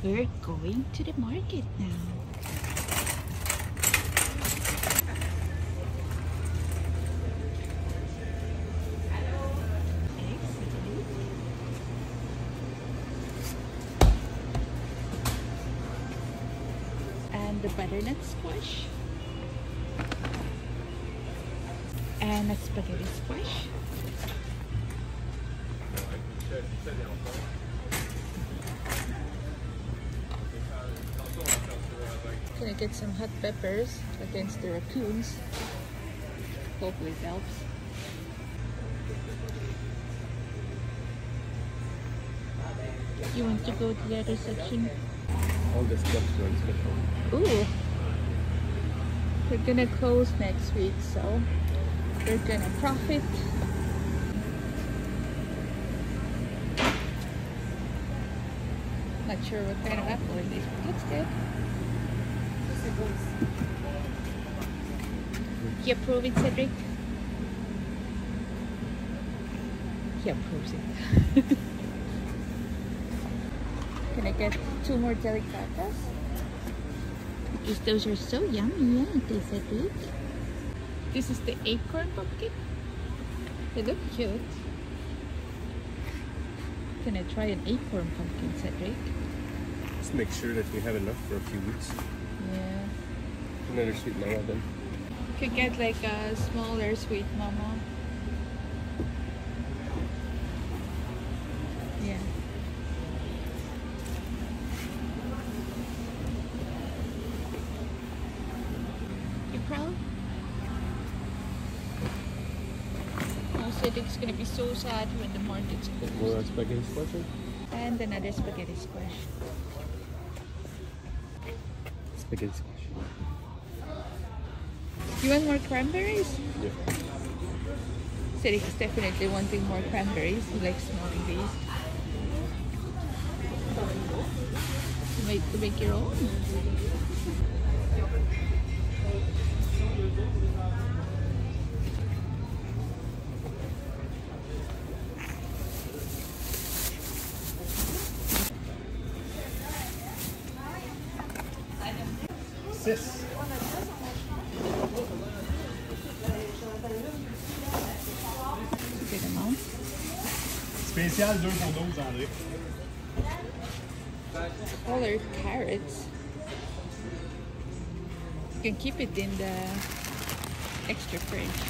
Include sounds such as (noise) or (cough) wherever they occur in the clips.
We're going to the market now. And the butternut squash. And a spaghetti squash. Get some hot peppers against the raccoons. Hopefully it helps. You want to go to the other section? All the stuff runs special. Ooh. We're gonna close next week, so we're gonna profit. Not sure what kind of apple it is, but looks good. You approve it, Cedric? He approves it. (laughs) Can I get two more delicatas? Because those are so yummy, aren't they, Cedric? This is the acorn pumpkin. They look cute. Can I try an acorn pumpkin, Cedric? Just make sure that we have enough for a few weeks. Yeah. Another sweet mama then. Could get like a smaller sweet mama. Yeah. April? Oh, Cedric's gonna be so sad when the market's More closed. spaghetti squash? And another spaghetti squash. Spaghetti squash. You want more cranberries? Yeah. is definitely wanting more cranberries. He likes smelling these. To make, to make your own. Sis. Good amount. Spécial 2 pour 12, André. Are carrots. You can keep it in the extra fridge.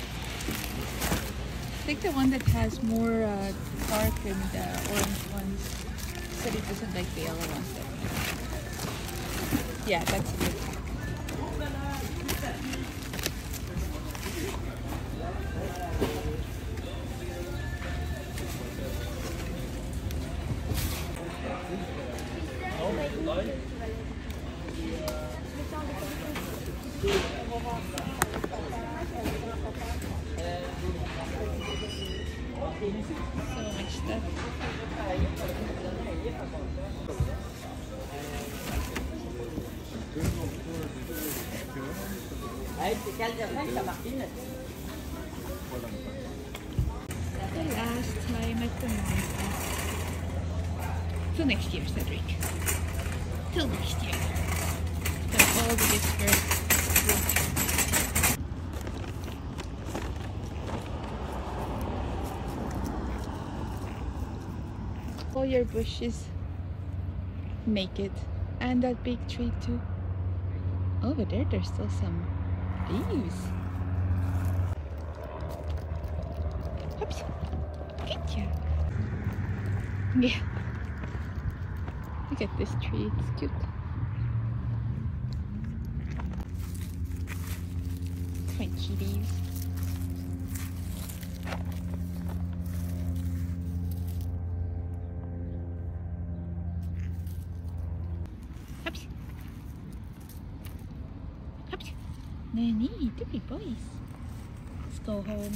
I think the one that has more uh, dark and uh, orange ones said he doesn't like the yellow ones. Yeah, that's good The last time at the market. Till next year, Cedric. Till next year. So all the gifts All your bushes make it. And that big tree too. Oh, Over there, there's still some leaves. Oops. Good job. Yeah. Look at this tree, it's cute. Twenty leaves. Oops. Do be boys. Let's go home.